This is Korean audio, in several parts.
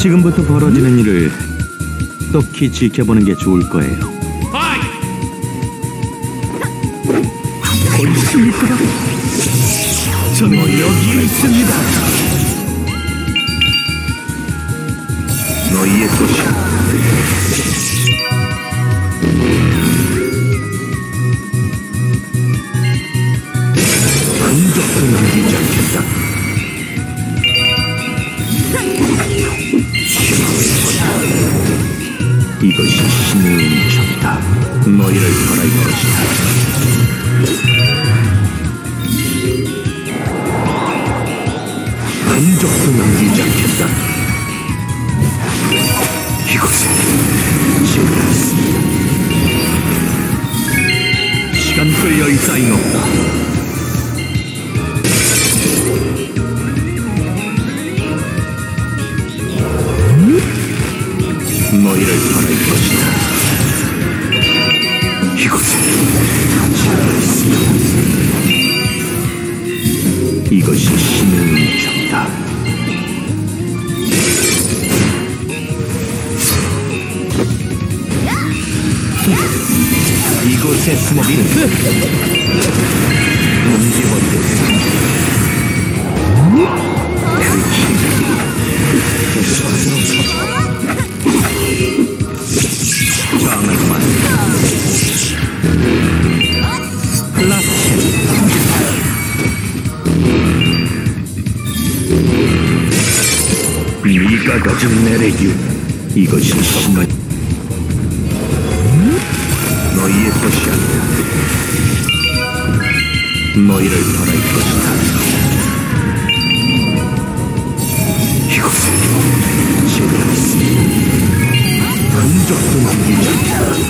지금부터 벌어지는 일을 똑히 지켜보는 게 좋을 거예요. 있습니까? 저는 여기에 있습니다. 너희의. 한 적도 남기지 않겠다. 것이 신의 은총이다. 너희를 바랄 것이다. 한 적도 남기지 않겠다. 이곳에 지우려 있습니다. 시간 끌 여의 따윈 없다. 이것이 신의 은총이다. 이곳에 숨어비는 네가 가진 내레기. 이것이 신의 너희의 것이 아니다 너희를 바랄 것이다. 이곳에 지으려 있습니다 한 적도 남기지 않겠다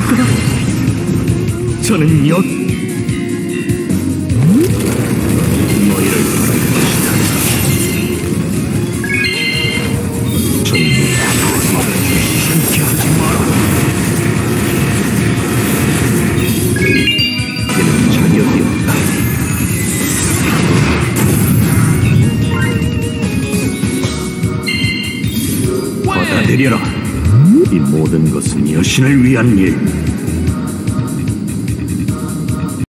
보이십니까? 저는 여 너희를 바랄 것이다. 저는 함께 하지 마라. 이는 자격이 없다. 받아들여라. 이 모든 것은 여신을 위한 일.